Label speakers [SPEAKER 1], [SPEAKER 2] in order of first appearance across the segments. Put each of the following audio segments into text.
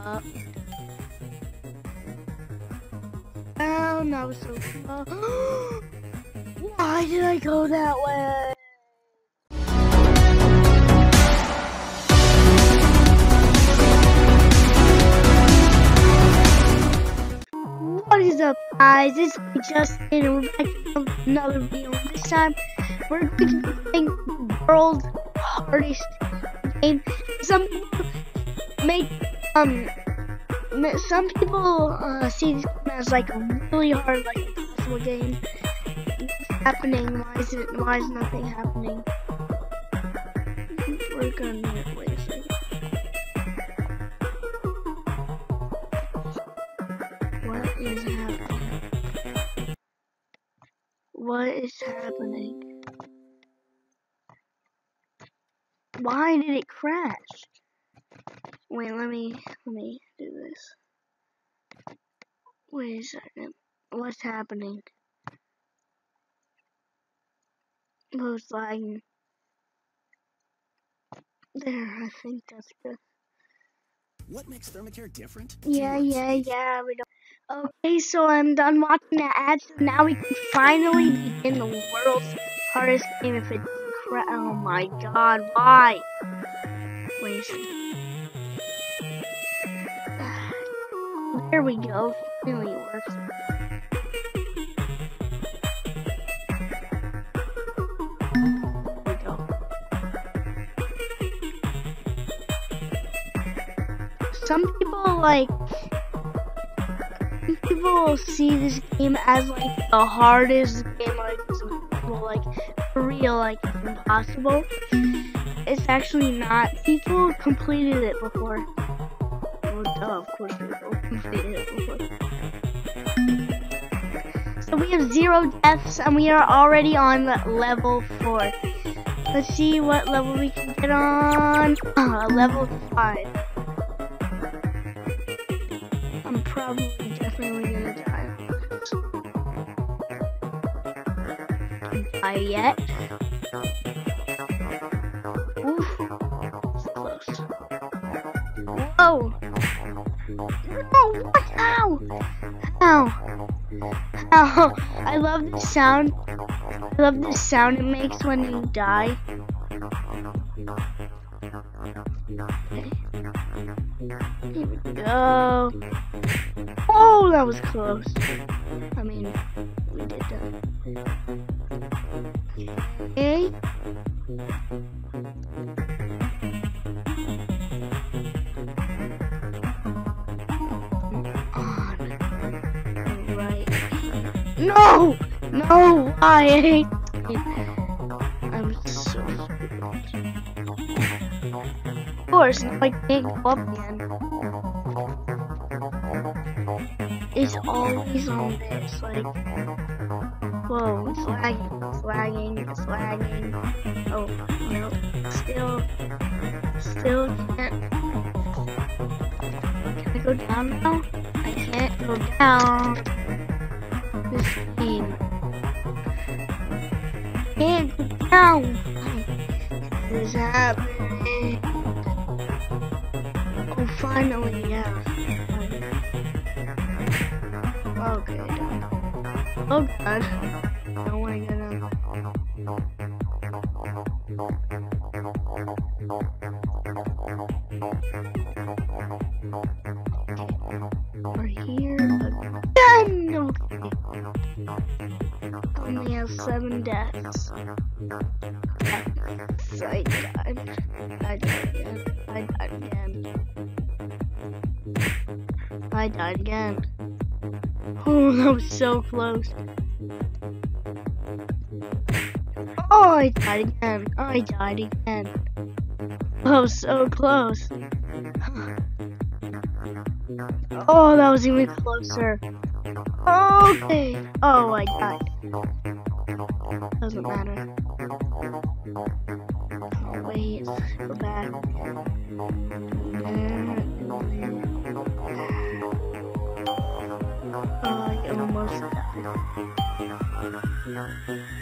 [SPEAKER 1] Oh, up. I was so. Why did I go that way? What is up, guys? Is Justin, and we're back with another video. This time, we're going to be playing world's hardest game. Some make um, some people uh, see this as like a really hard, like impossible game. What's happening? Why is it? Why is nothing happening? We're gonna wait a second. What is happening? What is happening? Why did it crash? Wait, let me let me do this. Wait a second. What's happening? Who's lagging? There, I think that's good.
[SPEAKER 2] What makes Thermacare different?
[SPEAKER 1] Yeah, yeah, yeah. We don't. Okay, so I'm done watching the ads. So now we can finally begin the world's hardest game. If it cra- oh my god, why? There we go. Finally it works. Some people like some people see this game as like the hardest game like well, like for real like impossible. It's actually not. People completed it before. Well, duh, of course people completed it before. So we have zero deaths and we are already on level four. Let's see what level we can get on. Uh, level five. I'm probably definitely gonna die. Die yet? Whoa! No! What? Ow! Ow! Ow! I love the sound. I love the sound it makes when you die. Here we go. Oh, that was close. I mean, we did that. Okay. No! No! I hate it. I'm so Of course, now I can't go up again. It's always on this, like, whoa, it's lagging, it's lagging, it's lagging. Oh, no, still, still can't. Can I go down now? I can't go down. This game. Can't down. What is happening? Oh, finally, yeah. Okay, done. Oh god. Oh my god. We're here Okay. Only have seven deaths. Yes, I died. I died again. I died again. I died again. Oh, that was so close. Oh, I died again. I died again. Oh, that was so close. Oh, that was even closer. Okay. Oh, I died. Doesn't matter. Oh, wait. Go back. Oh, I almost died.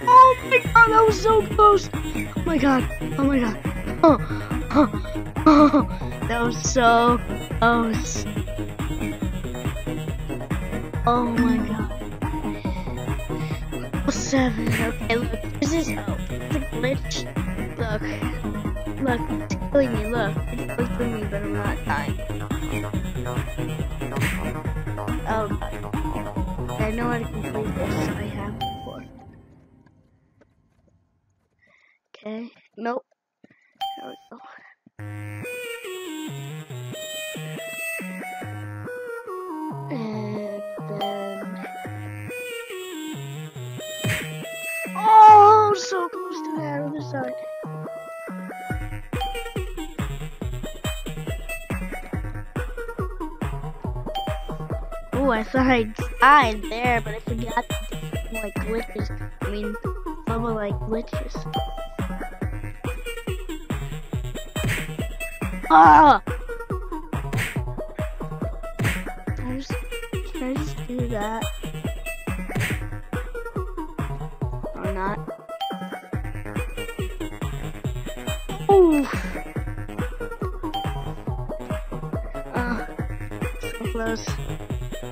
[SPEAKER 1] Oh my god, that was so close! Oh my god, oh my god. Oh, that was so close. Oh my god. Seven. Okay, look. This is a glitch. Look. Look, it's killing me. Look. It's killing me, but I'm not dying. Oh. I know how to complete this. I have before. Okay. Nope. So close to that other side. Oh, I thought I died there, but I forgot like glitches. I mean, level like glitches. Ah! Can I just do that? Close.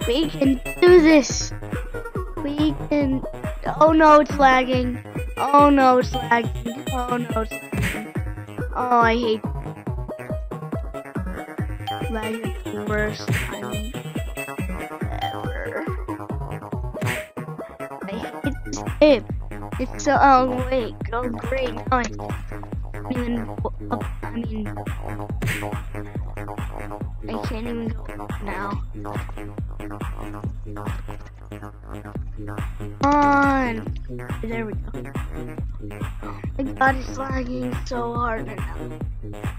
[SPEAKER 1] We can do this! We can... Oh no, it's lagging. Oh no, it's lagging. Oh no, it's lagging. Oh, I hate lag is the worst timing ever. I hate this game. It's so oh wait, oh great now I even up. I mean I can't even go now. On! There we go. Oh my god, it's lagging so hard right now.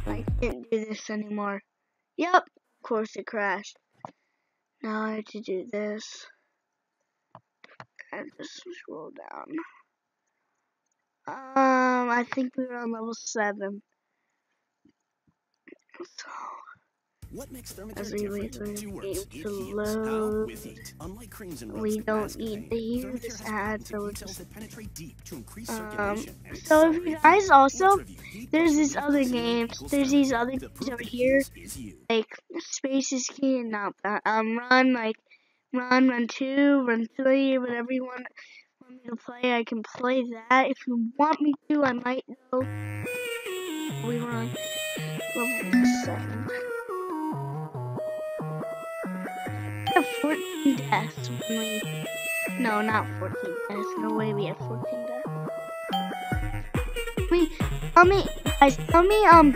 [SPEAKER 1] I can't do this anymore. Yep, of course it crashed. Now I have to do this. And just scroll down. Um, I think we were on level 7. So,
[SPEAKER 2] What makes
[SPEAKER 1] we
[SPEAKER 2] different?
[SPEAKER 1] wait for the
[SPEAKER 2] Two
[SPEAKER 1] game to
[SPEAKER 2] It heals. How?
[SPEAKER 1] load,
[SPEAKER 2] With heat. Unlike creams and
[SPEAKER 1] we don't need
[SPEAKER 2] pain,
[SPEAKER 1] to hear
[SPEAKER 2] Thermacare
[SPEAKER 1] this
[SPEAKER 2] has
[SPEAKER 1] ad, so we're just
[SPEAKER 2] penetrate deep to increase
[SPEAKER 1] Um, so if you guys also,
[SPEAKER 2] Let's review. Heat
[SPEAKER 1] there's these other games, there's these other games over here,
[SPEAKER 2] heals is you.
[SPEAKER 1] like Space is Key and not that. Um, Run, like, Run, Run 2, Run 3, whatever you want, want me to play, I can play that. If you want me to, I might go. We were on level 7. We have 14 deaths when we. No, not 14 deaths. No way we have 14 deaths. We, tell me, guys, tell me, um,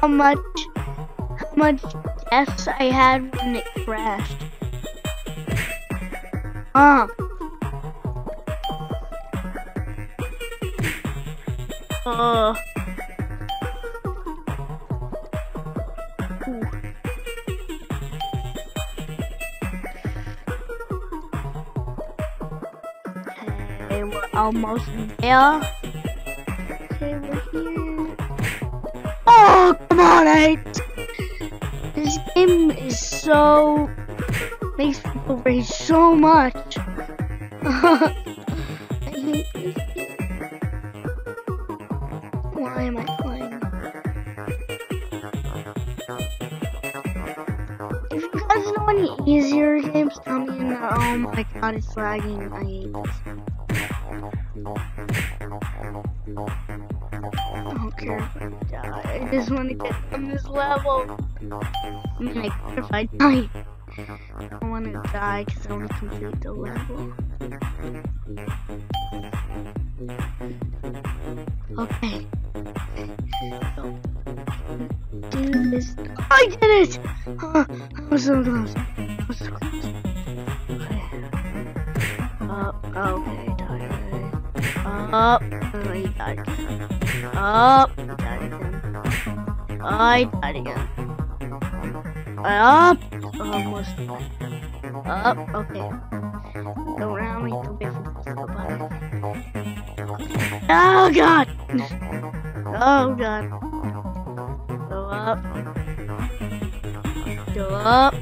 [SPEAKER 1] how much, how much deaths I had when it crashed. Ah. Okay, we're almost there. Okay, we're here. Oh, come on, hate this game is so makes people rage so much. any easier games, tell me um, in oh my god, it's lagging. I hate. I don't care if I die. I just want to get on this level. I mean, I care if I die. I don't want to die because I want to complete the level. Okay. I did it! I was so close. I was so close. Okay. Up. Okay, die. Up. Oh, he died. Up. Died again. I died again. Up. Almost. Up. Okay. Go around. For this to. Oh god! Oh god. Go up. Go up.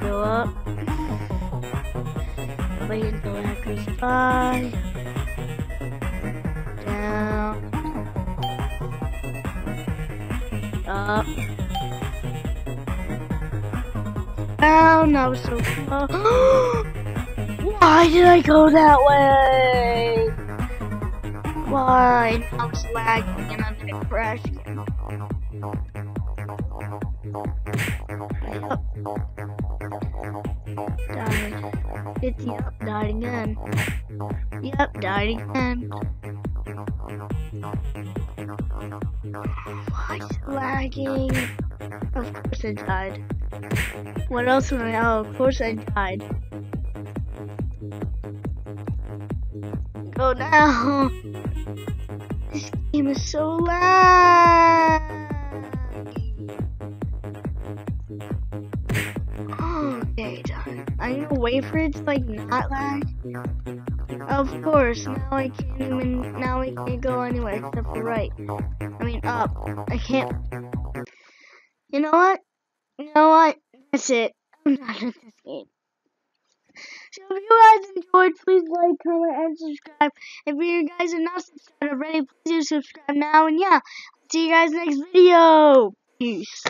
[SPEAKER 1] Go up. Wait until goes by. Down. up. Down, that was so close. Why did I go that way? Why? Now it's lagging and I'm gonna crash again. Died. It's yep, died again. Yep, died again. It lagging? Of course I died. What else would I know? Of course I died. Oh Go now. This game is so lag. For it to like not lag. Of course, now I can't even. Now I can't go anywhere except for right. I mean up. I can't. You know what? You know what? That's it. I'm not in this game. So if you guys enjoyed, please like, comment, and subscribe. If you guys are not subscribed already, please do subscribe now. And yeah, see you guys next video. Peace.